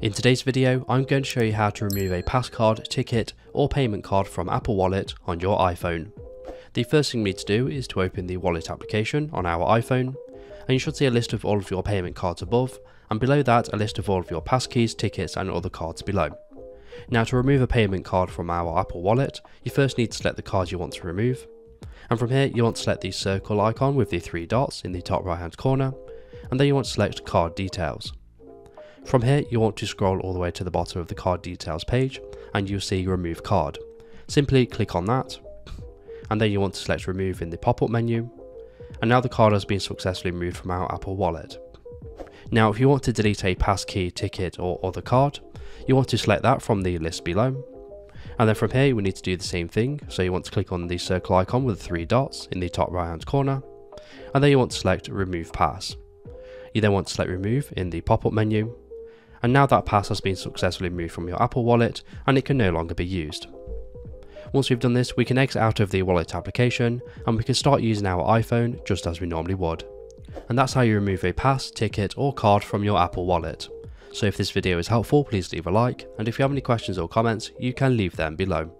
In today's video, I'm going to show you how to remove a passcard, ticket or payment card from Apple Wallet on your iPhone. The first thing we need to do is to open the wallet application on our iPhone and you should see a list of all of your payment cards above and below that a list of all of your passkeys, tickets and other cards below. Now to remove a payment card from our Apple Wallet, you first need to select the card you want to remove and from here you want to select the circle icon with the three dots in the top right hand corner and then you want to select card details. From here you want to scroll all the way to the bottom of the card details page and you'll see remove card. Simply click on that and then you want to select remove in the pop-up menu and now the card has been successfully removed from our Apple Wallet. Now if you want to delete a passkey, ticket or other card, you want to select that from the list below and then from here we need to do the same thing, so you want to click on the circle icon with the three dots in the top right hand corner, and then you want to select remove pass. You then want to select remove in the pop-up menu, and now that pass has been successfully removed from your Apple wallet and it can no longer be used. Once we've done this, we can exit out of the wallet application and we can start using our iPhone just as we normally would. And that's how you remove a pass, ticket or card from your Apple wallet. So if this video is helpful, please leave a like, and if you have any questions or comments, you can leave them below.